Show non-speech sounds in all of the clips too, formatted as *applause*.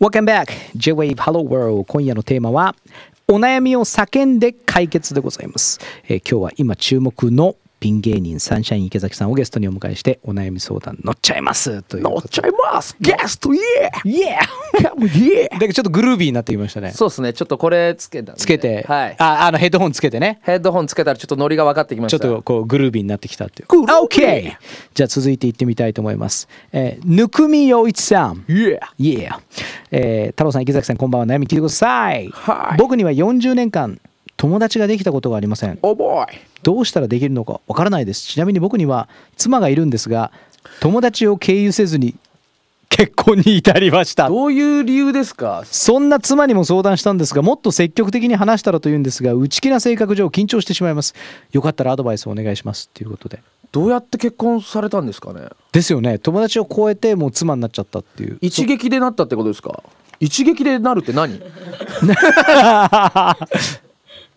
Welcome back J-Wave Hello World. 今夜のテーマはお悩みを叫んで解決でございます、えー今日は今注目のピン芸人サンシャイン池崎さんをゲストにお迎えしてお悩み相談乗っちゃいます。という乗っちゃいます。ゲストイエイ。エーカムイエーだからちょっとグルービーになってきましたね。そうですね。ちょっとこれつけたつけて、はい。ああのヘッドホンつけてね。ヘッドホンつけたらちょっとノリが分かってきまちょっしたとこうグルービーになってきたっていう。グルービー。OK じゃあ続いていってみたいと思います、えー、ぬくみよいちさん。イエー Yeah、えー、太郎さん池崎さんこんばんは。悩み聞いてください、はい。僕には40年間友達ができたことがありません。どうしたらできるのかわからないです。ちなみに僕には妻がいるんですが友達を経由せずに結婚に至りました。どういう理由ですか？そんな妻にも相談したんですがもっと積極的に話したらというんですが内気な性格上緊張してしまいます。よかったらアドバイスをお願いしますっていうことで。どうやって結婚されたんですかね？ですよね。友達を超えてもう妻になっちゃったっていう。一撃でなったってことですか？一撃でなるって何？*laughs*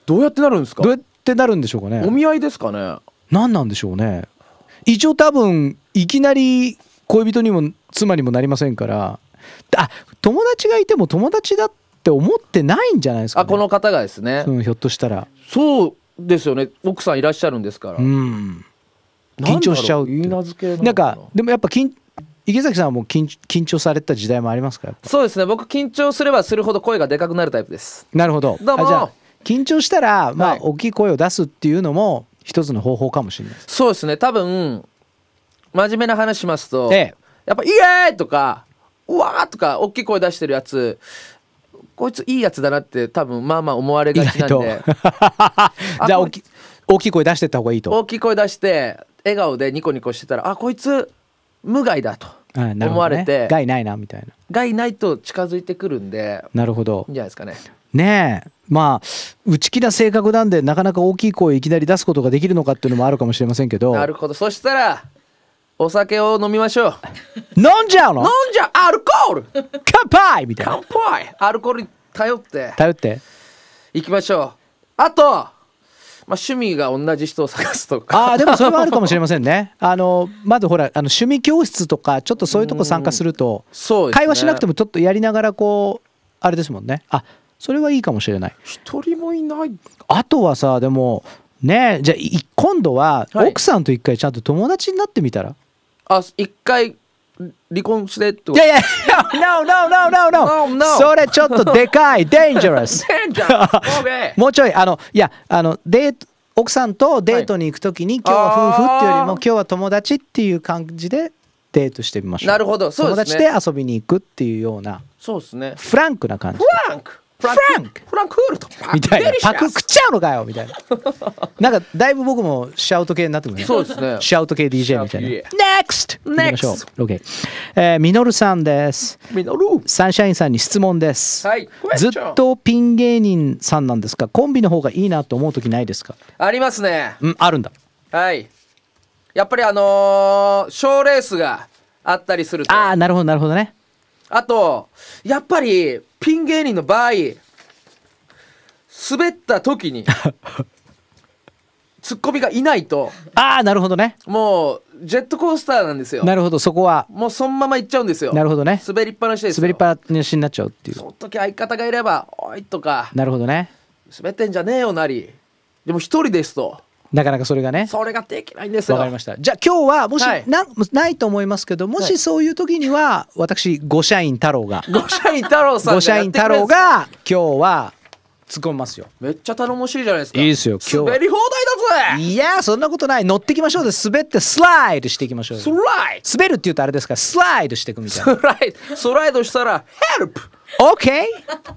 どうやってなるんですか？どうやってなるんでしょうかね。お見合いですかね？何なんでしょうね。一応多分いきなり恋人にも妻にもなりませんから。あ友達がいても友達だって思ってないんじゃないですか、ね、あこの方がですね、うん、ひょっとしたら。そうですよね。奥さんいらっしゃるんですから、うん。緊張しちゃうなんかでもやっぱ緊池崎さんはもう緊緊張された時代もありますから。そうですね。僕緊張すればするほど声がでかくなるタイプです。なるほど。どうもあじゃあ緊張したらまあはい。大きい声を出すっていうのも一つの方法かもしれないそうですね。多分真面目な話しますと、ええ。やっぱ「イエーイ!」とか「うわー!」とか大きい声出してるやつこいついいやつだなって多分まあまあ思われがちなんで。*laughs* じゃあ大き大きい声出してった方がいいと。大きい声出して笑顔でニコニコしてたらあこいつ無害だと思われて害ないなみたいな。害ないと近づいてくるんでなるほど。いいんじゃないですかねねえ。まあ内気な性格なんでなかなか大きい声いきなり出すことができるのかっていうのもあるかもしれませんけど。なるほど。そしたらお酒を飲みましょう。飲んじゃうの？飲んじゃアルコール。乾杯！みたいな。乾杯！アルコールに頼って。頼って。いきましょう。あと、まあ、趣味が同じ人を探すとか。ああでもそれはあるかもしれませんね。*laughs* あのまずほらあの趣味教室とかちょっとそういうとこ参加するとね。会話しなくてもちょっとやりながらこうあれですもんね。あそれはいいかもしれない。一人もいない。あとはさでもねじゃあい今度ははい。奥さんと一回ちゃんと友達になってみたら、あ一回離婚してっていやいや No no no no no! No, no. それちょっとでかい dangerous *laughs* *laughs* もうちょいあのいやあのデート奥さんとデートに行くときに、今日は夫婦っていうよりも今日は友達っていう感じでデートしてみましょう。なるほど。そう友ですね。達で遊びに行くっていうような。そうですね。フランクな感じ。フランクフランク。フランク。ールと。みたいな。パク食っちゃうのかよみたいな。なんかだいぶ僕もシャウト系になってくるね。そうですね。シャウト系 DJ みたいな。NEXT! 行きましょう。OK えーミノルさんです。サンシャインさんに質問です、はい。ずっとピン芸人さんなんですか？コンビの方がいいなと思う時ないですか？ありますね。うんあるんだ。はい。やっぱりあのー、賞レースがあったりすると。ああなるほどなるほどねあとやっぱりピン芸人の場合滑った時に *laughs* ツッコミがいないとああなるほどね。もうジェットコースターなんですよ。なるほどそこは。もうそのまま行っちゃうんですよ。なるほどね。滑りっぱなしですよ。滑りっぱなしになっちゃうっていう。その時相方がいれば「おい」とか。なるほどね「滑ってんじゃねえよ」なり。でも一人ですとなかなかそれがね。それができないんですよ。わかりました。じゃあ今日はもし、はい。なないと思いますけどもしそういう時には私五社員太郎が。五社員太郎さん五社員太郎が今日は突っ込みますよ。めっちゃ頼もしいじゃないですか。いいですよ今日は。滑り放題だぜ。いやそんなことない。乗ってきましょうで滑ってスライドしていきましょうよスライ滑るって言うとあれですからスライドしていくみたいな。ドスライド。スライドしたら「ヘルプ OK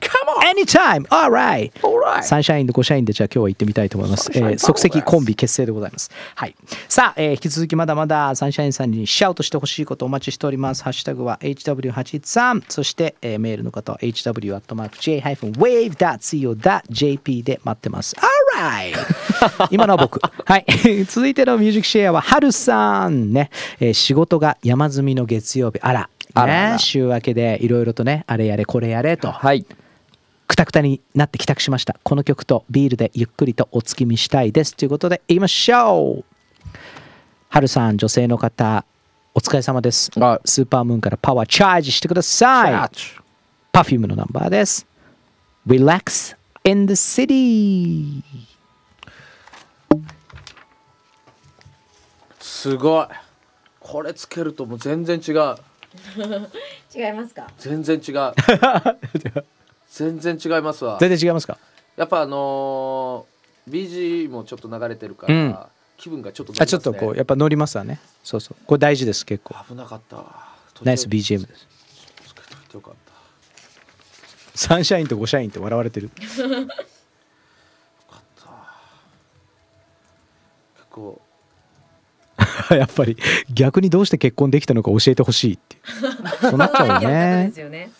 Come on anytime alright Alright サンシャインと5社員でじゃあ今日は行ってみたいと思います。えー即席コンビ結成でございます。はい。さあ、えー引き続きまだまだサンシャインさんにシャウトしてほしいことお待ちしております。ハッシュタグは HW813 そして、えーメールの方は HW.J-Wave.co.jp で待ってます。Alright! *laughs* 今のは僕。はい。*laughs* 続いてのミュージックシェアはハルさんね、えー仕事が山積みの月曜日。あら。あらあら。ね、週明けでいろいろとね、あれやれこれやれと。はい。くたくたになって帰宅しました。この曲とビールでゆっくりとお月見したいです。ということでいきましょう。はるさん女性の方お疲れ様です。はい。スーパームーンからパワーチャージしてください。Perfume のナンバーです。Relax in the City すごい。これつけるともう全然違う *laughs* 違いますか？全然違う。*laughs* 全然違いますわ。全然違いますか？やっぱあのー、BG もちょっと流れてるから、うん。気分がちょっと乗りあちょっとこうやっぱ乗りますわね。そうそう。これ大事です結構。危なかった。わナイス BGM です。つけといてよかった。サンシャインとゴシャインって笑われてる。結構 *laughs* やっぱり逆にどうして結婚できたのか教えてほしいって *laughs* そうなっちゃうよね。ですよね。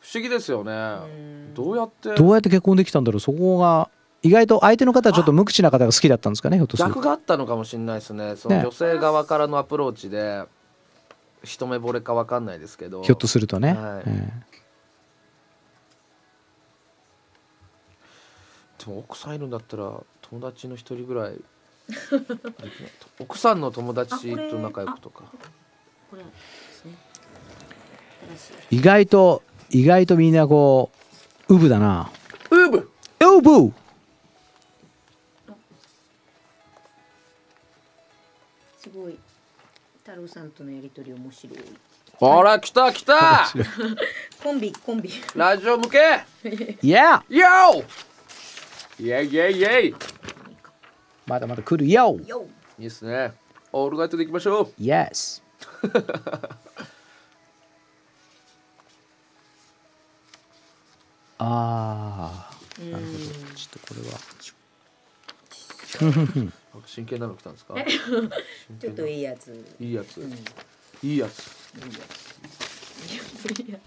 不思議ですよね。ん。どうやって？どうやって結婚できたんだろうそこが意外と相手の方はちょっと無口な方が好きだったんですかねひょっとすると。逆があったのかもしれないですね。そのね。女性側からのアプローチで一目惚れかわかんないですけど。ひょっとするとね、はい。え。でも奥さんいるんだったら友達の一人ぐらい *laughs* 奥さんの友達と仲良くとか。意外と意外とみんなこうウブだな。ウーブ？ウブ。すごい。太郎さんとのやりとり面白い。ほら来た来た！*laughs* コンビコンビ。ラジオ向け！Yeah! ヨーイェイイェイイェイまだまだ来るよ。よいいっすね。オールナイトでいきましょう。Yes *laughs* ああなるほど。ちょっとこれは。*laughs* 真剣なの来たんですか？真ちょっ剣ないといやつ。いいやつ。うん。いいやつ。いや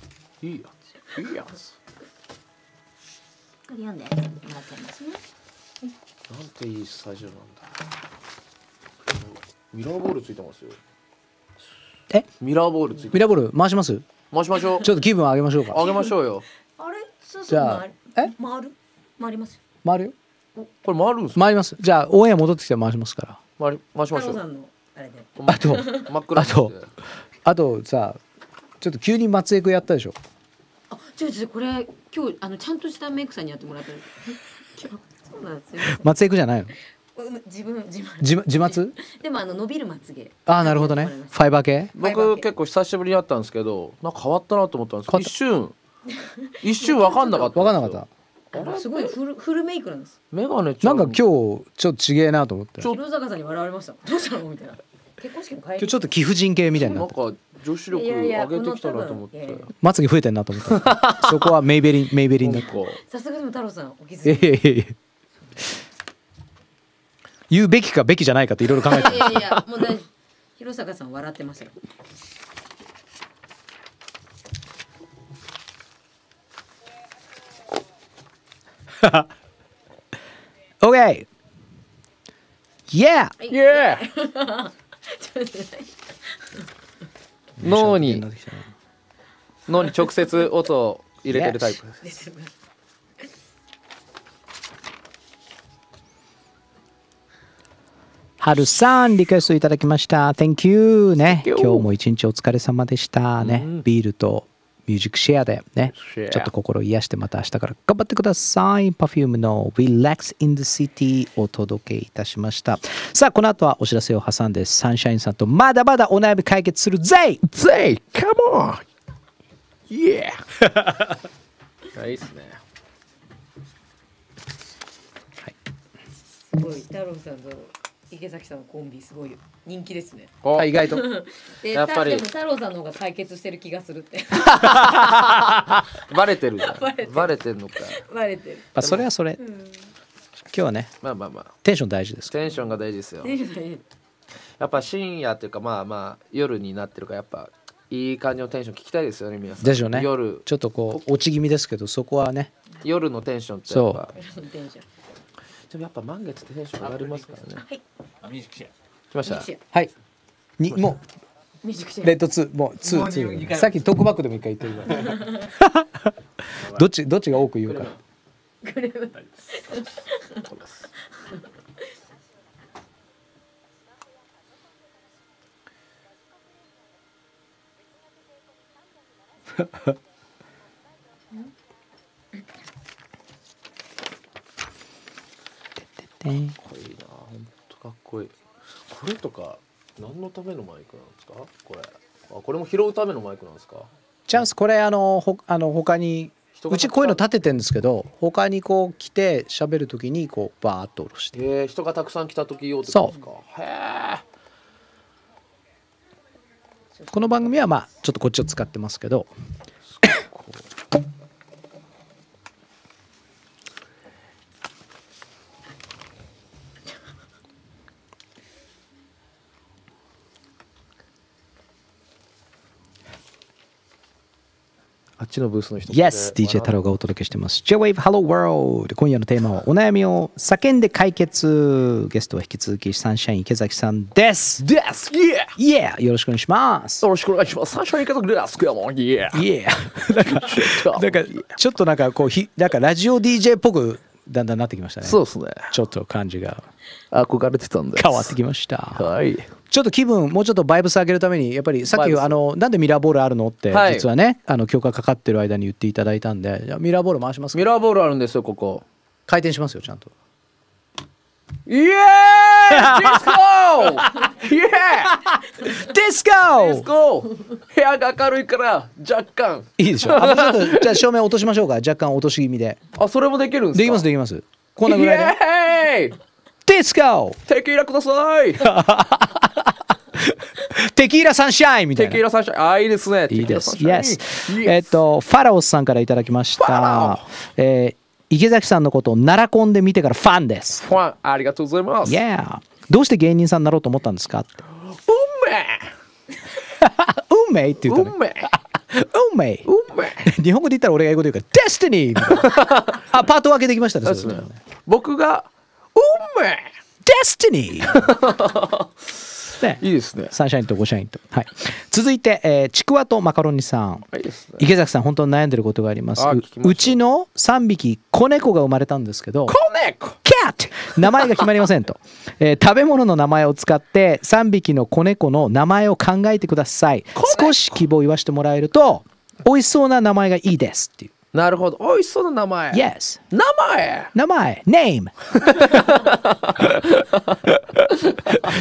いいやつ。いいやつ。これ読んで。もらっちゃいますねなんていいスタジオなんだミラーボールついてますよ。え？ミラーボールついてミラーボール？回します？回しましょう。ちょっと気分上げましょうか。あげましょうよ。あれ？そうそう。じゃあ回る？え？回る？回りますよ。回るよ。これ回るんですか？回ります。じゃあオンエア戻ってきたら回しますから。回り回しましょう。あと真っ暗にしてあとさちょっと急に松江君やったでしょ。あ違う違うこれ今日あのちゃんとしたメイクさんにやってもらったの今日そうなんですよ。松江君じゃないの？うん自分自慢。自自松？でもあの伸びるまつげ。ああなるほどね。ファイバー系？僕結構久しぶりに会ったんですけどなんか変わったなと思ったんです一瞬。*laughs* 一瞬分かんなかった分かんなかった。すごいフルフルメイクなんです。メガネちゃなんか今日ちょっとちげえなと思って。広坂さんに笑われましたどうしたの？みたいな。結婚式の帰り。今日ちょっと貴婦人系みたいになって。なんか女子力上げてきたなと思って。まつげ増えてんなと思った。そこはメイベリンメイベリンださすがでも太郎さんお気いづきやいやいや言うべきかべきじゃないかっていろいろ考えていやいやいやもう大丈夫。広坂さん笑ってましたよ。*laughs* OK Yeah. はいイエーイちょっと待って。脳に脳に直接音を入れてるタイプですはるさんリクエストいただきました。Thank you ね。今日も一日お疲れ様でしたね、うん。ビールとミュージックシェアでね。ちょっと心癒してまた明日から頑張ってください。Perfume の Relax in the City お届けいたしました。さあこの後はお知らせを挟んでサンシャインさんとまだまだお悩み解決するぜ Say come on Yeah いいっすねすごい太郎さんと池崎さんのコンビすごい人気ですね。お。あ意外と。で *laughs* やっぱり。でも太郎さんの方が解決してる気がするって。*laughs* バレてる。じゃんバレてるのか。バレてる。まあそれはそれ。今日はねまあまあまあ。テンション大事です。テンションが大事ですよ。やっぱ深夜っていうかまあまあ夜になってるからやっぱいい感じのテンション聞きたいですよね皆さん。でしょうね。夜。ちょっとこう落ち気味ですけどそこはね。夜のテンションってやっぱ。テンションでもやっぱ満月ってテンション上がりますからね。はい。来ました。ミクシはい。にもアミュージックシェア。うレッド2もう2ツー。さっきトークバックでも一回言ってるから。*laughs* どっちどっちが多く言うか。これはそうですでかっこいいな本当かっこいい。これとか何のためのマイクなんですか？これ。あこれも拾うためのマイクなんですか？チャンスこれあのほあの他にうちこういうの立ててるんですけど他にこう来て喋る時にこうバーッと下ろして。えー、人がたくさん来た時用ってことですか？へえこの番組はまあちょっとこっちを使ってますけどあっちのブースの人 Yes DJ 太郎がお届けしてます。J-Wave Hello World 今夜のテーマはお悩みを叫んで解決。ゲストは引き続きサンシャイン池崎さんです。ですイエ Yeah! よろしくお願いします。よろしくお願いします。サンシャイン家族ですけども Yeah! *laughs* なんかなんかちょっとなんかこうひなんかラジオ DJ っぽくだんだんなってきましたね。そうですね。ちょっと感じが。憧れてたんで。す変わってきました。はい。ちょっと気分もうちょっとバイブス上げるためにやっぱりさっきあのなんでミラーボールあるのってはい。実はね、あの許可かかってる間に言っていただいたんでじゃあミラーボール回しますか？ミラーボールあるんですよここ。回転しますよちゃんとイエーイディスコイエディスーディスココ部屋が明るいから若干。いいでしょ。あもうちょっとじゃあ照明落としましょうか。若干落とし気味で。あそれもできるんですか？できますできます。こんなぐらいで。イエーイディスコテキーラください！*laughs* テキーラサンシャインみたいな。テキーラサンシャイン。あいいですね。いいです。イン。えっと、ファラオスさんからいただきました。えー池崎さんのことを奈良コンで見てからファンです。ファンありがとうございます Yeah。どうして芸人さんになろうと思ったんですか？って運命運命って言ったね。運命運命。運命日本語で言ったら俺が英語で言うから、 destiny あ、パート分けできましたね。ね僕が運命 destiny ね。いいですね。サンシャインとゴシャインと。はい。続いて、えーちくわとマカロニさん。いいね。池崎さん本当に悩んでることがあります。う。ちの3匹子猫が生まれたんですけどコネコ。キャット名前が決まりませんと、*laughs* えー食べ物の名前を使って3匹の子猫の名前を考えてください。猫少し希望を言わせてもらえると美味しそうな名前がいいですっていうなるほど。美味しそうな名前。Yes 名前。名前。Name *laughs*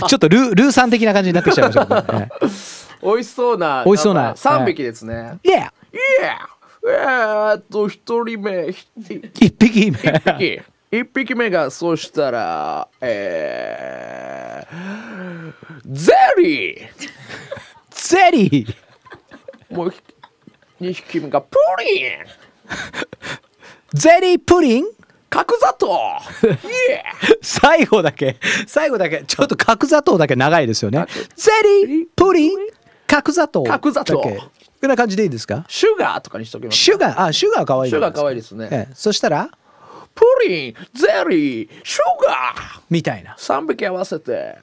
ちょっとルールーさん的な感じになってきちゃいましたけどね、*laughs* 美味しそうな美味しそうな。3匹ですね。はい。Yeah いやえーっと一人目。ひ一匹目。一匹。一匹目がそうしたらえー、ゼリー。ゼリー。もう2匹目がプリン *laughs* ゼリープリン？角砂糖？*laughs* 最後だけ。最後だけ。ちょっと角砂糖だけ長いですよね。角。ゼリープリン？角砂糖。角砂糖。こんな感じでいいですか？シュガーとかにしときますシュガー？あシュガーかわいいシュガーかわいいですね、ええ。そしたら？プリンゼリーシュガー。みたいな。3匹合わせて。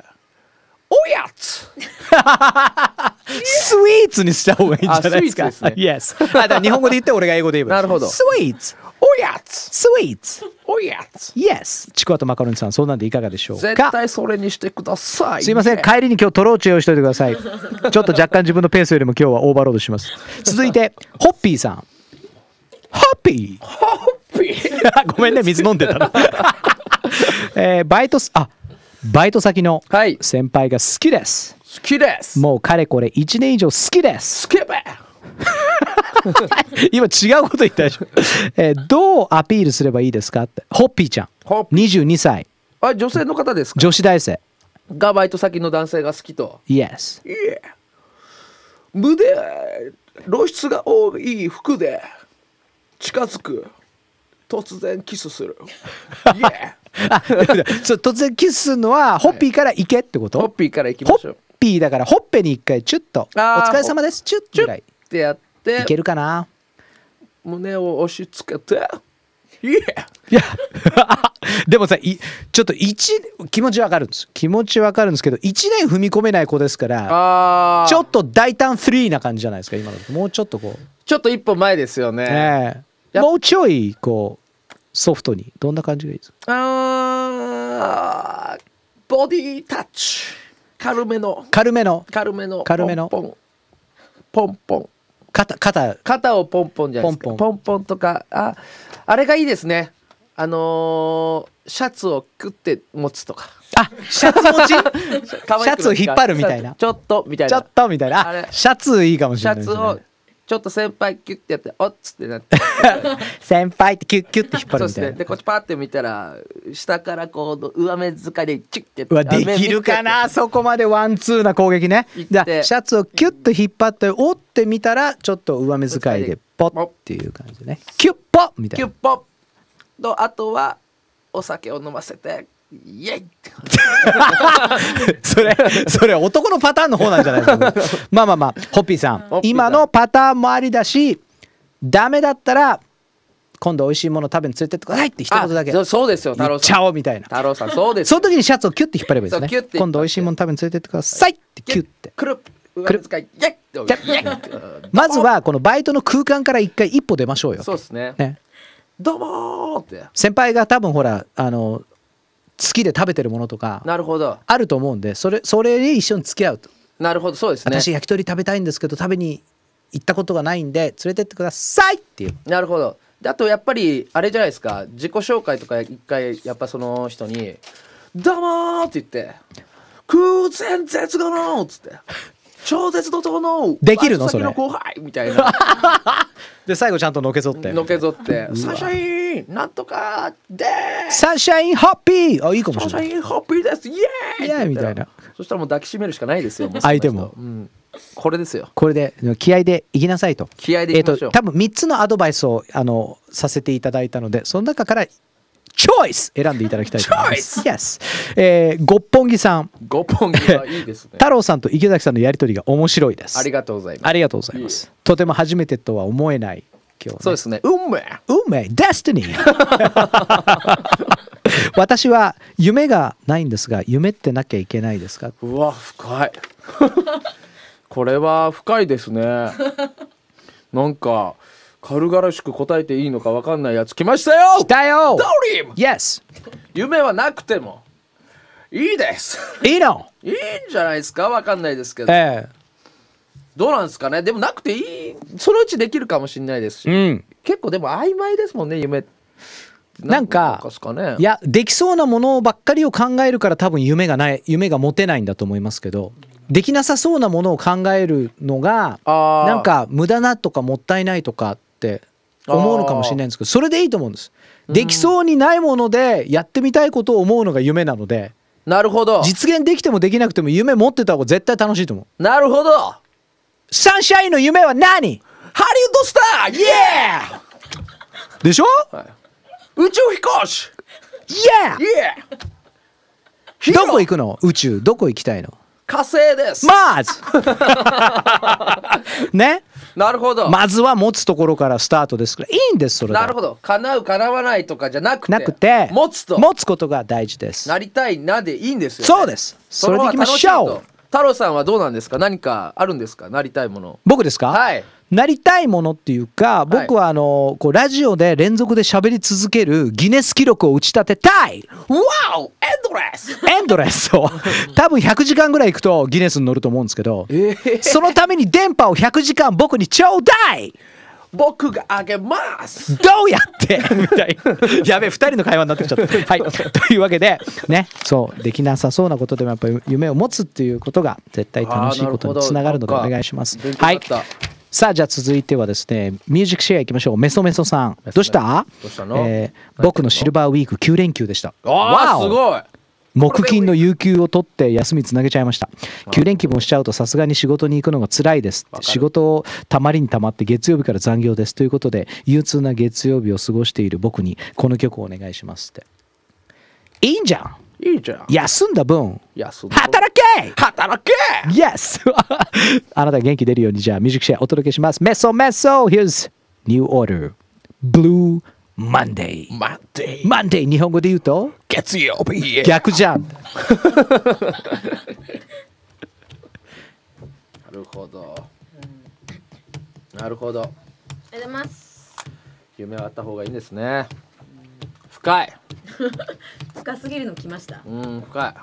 おやつ *laughs* スイーツにした方がいいんじゃないですか？あスイーツ Yes あだから日本語で言って俺が英語で言えばいいなるほど。スイーツ。おやつ。スイーツ。おやつ。Yes ちくわとマカロニさんそうなんでいかがでしょう絶か対それにしてくださいすいません。ね帰りに今日トローチ用意しといてください。*laughs* ちょっと若干自分のペースよりも今日はオーバーロードします。続いてホッピーさん。ホッピー。ホッピー。*laughs* ごめんね水飲んでたの、*laughs* えーバイトすあバイト先の先輩が好きですきです。もうかれこれ1年以上好きです。スケベ今違うこと言ったでしょ、えーどうアピールすればいいですかって。ホッピーちゃん。ホッピ22歳。あ女性の方ですか？女子大生。がバイト先の男性が好きと。Yes いえ。胸露出が多い服で近づく。突然キスする。いえ。*laughs* あそう突然キスするのはホッピーから行けってこと、ホッピーから行きましょうピーだからほっぺに一回チュッと。お疲れ様です。チュッぐらい。ッてやって。いけるかな？胸を押し付けて。いや。*laughs* でもさいちょっと一気持ちわかるんです。気持ちわかるんですけど1年踏み込めない子ですからあちょっと大胆フリーな感じじゃないですか今の。もうちょっとこう。ちょっと一歩前ですよね。もうちょいこうソフトに。どんな感じがいいですか？あーボディタッチ軽めの。軽めの？軽めの。軽めの？ポンポン。ポン肩肩。肩をポンポンじゃないですか。ポンポン。ポンポンとかああれがいいですね。あのーシャツをクッて持つとか。あシャツ持ち？*laughs* シャツを引っ張るみたいな。ちょっとみたいちょなっとみたいな。シャツいいかもしシれないね。ャツをちょっと先輩キュッてやっておっつってなって。*laughs* 先輩ってキュッキュッて引っ張そうでするみたいな。ね。でこっちパーって見たら下からこう上目遣いでチュッてやって。うわできるかなそこまでワンツーな攻撃ね。じゃあシャツをキュッと引っ張って折ってみたらちょっと上目遣いでポッっていう感じでね。キュッポッみたいな。キュッポッ。とあとはお酒を飲ませてイエイって。*laughs* それそれ男のパターンの方なんじゃないですか。*laughs* まあまあまあホッピーさん。今のパターンもありだしダメだったら今度美味しいもの食べに連れてってくださいって一言だけ。あそうですよ太郎さん。ゃおうみたいな。太郎さんそうですその時にシャツをキュッて引っ張ればいいですね。今度美味しいもの食べに連れてってくださいってキュッて。くる上目遣いイエイってイエイって。まずはこのバイトの空間から一回一歩出ましょうよそうですね。ね。どうもーって。先輩が多分ほらあの好きで食べてるものとかなるほど。あると思うんでそれそれに一緒に付き合うと。なるほどそうですね。私焼き鳥食べたいんですけど食べに行ったことがないんで連れてってくださいっていう。なるほど。であとやっぱりあれじゃないですか。自己紹介とか一回やっぱその人に「どうもー」って言って「空前絶後の」っつって「超絶怒涛のできるの？それ。の後輩」みたいな。*laughs* で最後ちゃんとのけぞって。のけぞって「サンシャインなんとかでサンシャインホッピーあいいかもサンシしれない。ャインホッピーですイエーイ!」イエーイみたいな。そしたらもう抱きしめるしかないですよ相手も。うん、これですよ。これで気合でいきなさいと。気合でえっいきましょう、と多分3つのアドバイスをあのさせていただいたのでその中からチョイス選んでいただきたいと思います。Yes! えー、ごっぽんぎさん。五本木はいいですね。*laughs* 太郎さんと池崎さんのやりとりが面白いです。ありがとうございます。ありがとうございます。とても初めてとは思えない今日、ね、そうですね。運命。運命。 destiny私は夢がないんですが夢ってなきゃいけないですか？うわ深い。これは深いですね。なんか軽々しく答えていいのか分かんないやつ来ましたよ！来たよ！ドリーム！Yes 夢はなくてもいいです。いいの。いいんじゃないですか？分かんないですけど。えどうなんですかね？でもなくていい。そのうちできるかもしれないですし、えうん。結構でも曖昧ですもんね夢。なんかね。いやできそうなものばっかりを考えるから多分夢がない夢が持てないんだと思いますけど。できなさそうなものを考えるのがなんか無駄なとかもったいないとかって思うのかもしれないんですけどそれでいいと思うんです。できそうにないものでやってみたいことを思うのが夢なので。なるほど。実現できてもできなくても夢持ってた方が絶対楽しいと思う。なるほど。ハサンシャインの夢は何？リウッドスター！イエでしょ？ー、はい、宇宙飛行士！Yeah! イエー！どこ行くくの？宇宙。どこ行きたいの？火星です、まず *laughs* ね？なるほど、まずは持つところからスタートですから。いいんですそれで。なるほど。叶う叶わないとかじゃなくてなくて持つと。持つことが大事です。なりたいなでいいんですよ、ね、そうです。それでいきましょう太郎さんはどうなんですか？何かあるんですか？なりたいもの。僕ですか、はい。なりたいものっていうか僕はあのこうラジオで連続で喋り続けるギネス記録を打ち立てたい。わおエンドレスエンドレスを多分100時間ぐらい行くとギネスに乗ると思うんですけどえー、そのために電波を100時間僕にちょうだい僕があげます。どうやって？*laughs* みたいな。やべえ2人の会話になってきちゃった。はい、というわけでね。そうできなさそうなことでもやっぱり夢を持つっていうことが絶対楽しいことにつながるのでお願いします。はい。さあじゃあ続いてはですねミュージックシェアいきましょう。メソメソさん。どうした？どうしたの？えー僕のシルバーウィーク9連休でした。あわお。ーすごい木金の有給を取って休みつなげちゃいました。9連休もしちゃうとさすがに仕事に行くのが辛いです。仕事をたまりにたまって月曜日から残業ですということで憂鬱な月曜日を過ごしている僕にこの曲をお願いしますって。いいんじゃん。いいじゃん。休んだ分。働け。働け。Yes! *laughs* あなたが元気出るようにじゃあミュージックシェアお届けします。メソメソ Here's New Order. Blue Monday. 待って Monday 日本語で言うと？月曜日逆じゃん。*laughs* なるほど。なるほど。ありがとうございます。夢はあった方がいいんですね。深い。*laughs* 深すぎるの来ました。うん深い。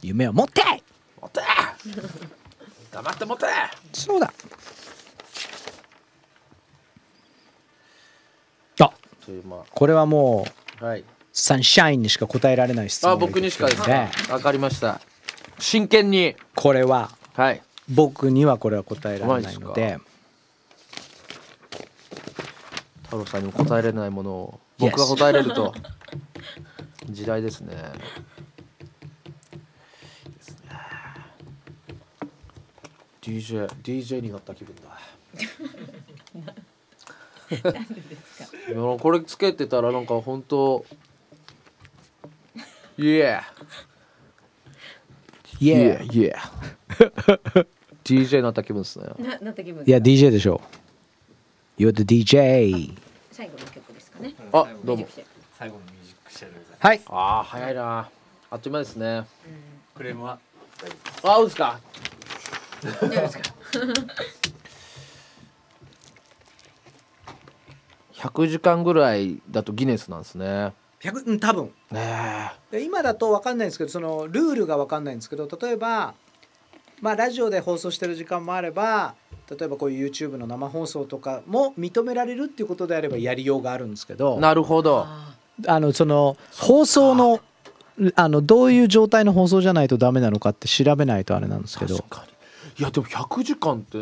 夢を持って。待って黙って持て。そうだあというまこれはもうあはい。サンシャインにしか答えられない質問あが僕にしかですね。かわかりました。真剣に。これははい。僕にはこれは答えられないのマで太郎さんにも答えれないものを僕が答えれると。時代ですね。ですね DJ DJ になった気分だ *laughs* いやこれつけてたらなんか本当イエーイエーイエー DJ になった気分ですね。ななった気分いや DJ でしょ。You're the DJ 最後の曲ですかね。あどうも。最後のミュージックシャルではい。ああ早いな。あっという間ですね。クレームは大丈夫です。あそうですか。大丈夫ですか？100時間ぐらいだとギネスなんですね。100うん多分。ねで今だと分かんないんですけどそのルールが分かんないんですけど例えばまあラジオで放送してる時間もあれば例えばこういう YouTube の生放送とかも認められるっていうことであればやりようがあるんですけえどなるほど。ああのその放送のあのどういう状態の放送じゃないとダメなのかって調べないとあれなんですけど。確かに。いやでも100時間って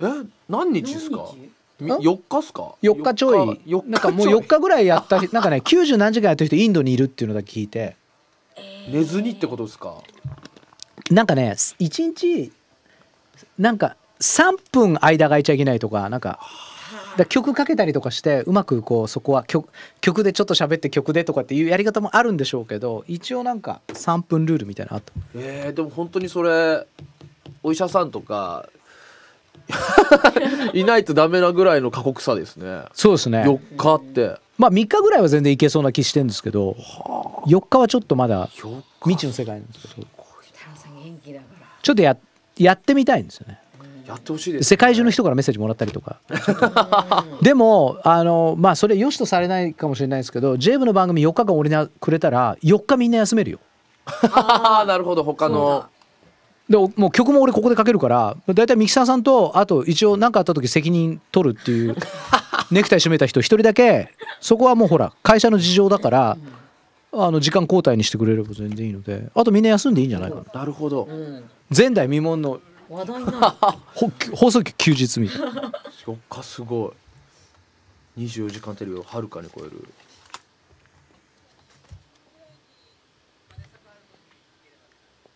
え何日ですか？4日っすか？4日ちょい。4日なんかもう4日ぐらいやった人 *laughs* なんかね90何時間やってる人インドにいるっていうのだけ聞いて。寝ずにってことですか？なんかね1日なんか3分間が空いちゃいけないとかなんかだ曲かけたりとかしてうまくこうそこは曲曲でちょっと喋って曲でとかっていうやり方もあるんでしょうけど一応なんか3分ルールみたいなのあった。えー、でも本当にそれお医者さんとか *laughs* いないとダメなぐらいの過酷さですね。そうですね。4日って。まあ3日ぐらいは全然いけそうな気してるんですけど4日はちょっとまだ4日。未知の世界なんですけど太郎さん元気だから。ちょっとややってみたいんですよね。やってほしいです、世界中の人からメッセージもらったりとか。*laughs* でもあのまあそれ良しとされないかもしれないですけど j ブの番組4日間俺にくれたら4日みんな休めるよ。*laughs* ああなるほど。他のでもう曲も俺ここでかけるからだいたいミキサーさんとあと一応何かあった時責任取るっていう *laughs* ネクタイ締めた人一人だけそこはもうほら会社の事情だからあの時間交代にしてくれれば全然いいのであとみんな休んでいいんじゃないかな。なるほど。うん。前代未聞の話題になほ放送局休日みたいな。*laughs* 4日すごい。24時間テレビをはるかに超える。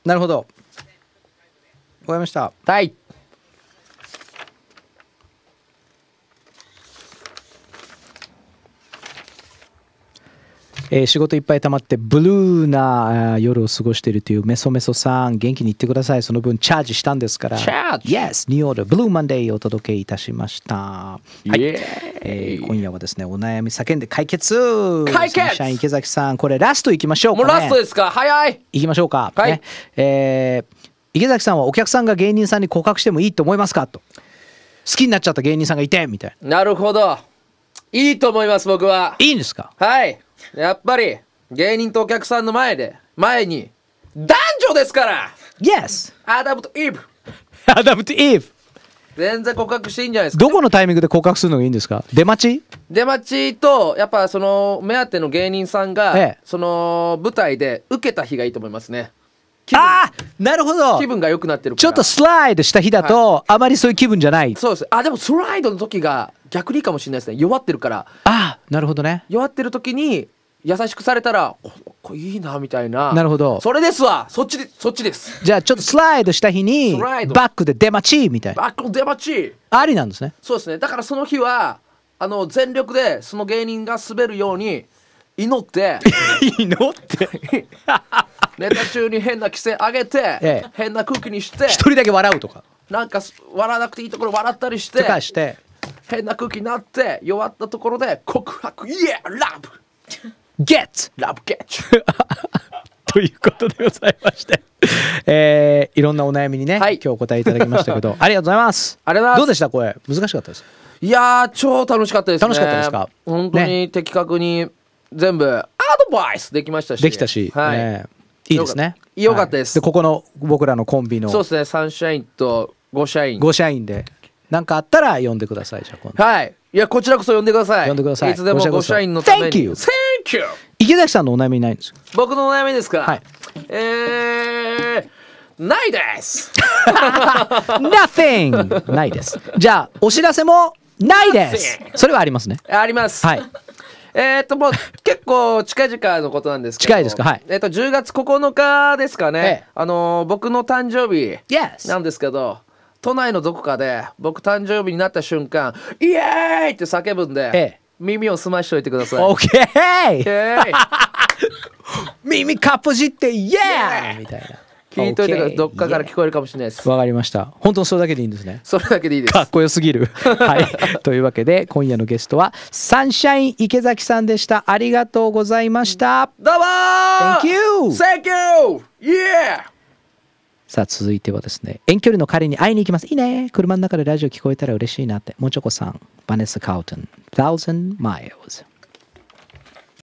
なるほどわかりました。はいえー仕事いっぱい溜まってブルーな夜を過ごしているというメソメソさん元気に言ってください。その分チャージしたんですから。チャージ。Yes ニューオーダーブルーマンデーをお届けいたしました。はい。えー今夜はですねお悩み叫んで解決。解決。サンシャイン池崎さんこれラストいきましょうか、ね、もうラストですか？早い。いきましょうか、はい。ね。えー池崎さんはお客さんが芸人さんに告白してもいいと思いますかと。好きになっちゃった芸人さんがいてみたいな。なるほど。いいと思います僕は。いいんですか？はい。やっぱり芸人とお客さんの前で前に男女ですから。Yes アダムとイブ。アダムとイブ。全然告白していいんじゃないですかどこのタイミングで告白するのがいいんですか？出待ち？出待ちとやっぱその目当ての芸人さんが、ええ。その舞台で受けた日がいいと思いますねああなるほど。気分が良くなってるちょっとスライドした日だと、あまりそういう気分じゃない。そうです。あでもスライドの時が逆にいいかもしれないですね。弱ってるから。ああなるほどね。弱ってる時に優しくされたらここいいなみたいな。なるほど。それですわ。そっちでそっちです。じゃあちょっとスライドした日にバックで出待ちみたいな。バックの出待ち。ありなんですね。そうですね。だからその日はあの全力でその芸人が滑るように祈って。いいのって。ネタ中に変な規制上げて、ええ。変な空気にして。一人だけ笑うとか。なんかす笑わなくていいところ笑ったりしとてかして。変な空気になって弱ったところで告白。イエーラブ。ゲッツラブゲッチということでございまして、えーいろんなお悩みにね、はい。今日お答えいただきましたけど。*laughs* ありがとうございます。ありがとうございます。どうでしたこれ？難しかったです。いやー超楽しかったですね。楽しかったですか？本当に的確に全部アドバイスできましたし。できたし、はい、えーいいですね。よかった。です。はい。でここの僕らのコンビの。そうですね。サンシャインとゴシャインご社員で何かあったら呼んでくださいじゃあ今度。はい。いやこちらこそ呼んでください。呼んでください。いつでもこちらこそ。ゴシャインのために。Thank you Thank you 池崎さんのお悩みないんですか？僕のお悩みですか？はい。えーないです。*laughs* Nothing! ないです。じゃあ、お知らせもないです。それはありますね。あります。はい。えーっともう結構近々のことなんですけど。近いですか？はい。えーっと10月9日ですかね、ええ。あのー僕の誕生日!なんですけど都内のどこかで僕誕生日になった瞬間イエーイって叫ぶんで、ええ。耳を澄ましといてください。OK! イエーイ。*laughs* 耳かっぽじって、イエーイ。みたいな。聞いといてください OK どっかから聞こえるかもしれないです。わかりました。本当にそれだけでいいんですね。それだけでいいです。かっこよすぎる。はい。*laughs* というわけで、今夜のゲストは、サンシャイン池崎さんでした。ありがとうございました。どうもー Thank you! Thank you! Yeah! さあ続いてはですね遠距離の彼に会いに行きますいいね車の中でラジオ聞こえたら嬉しいなってもうちょこさんバネス・カウトン Thousand Miles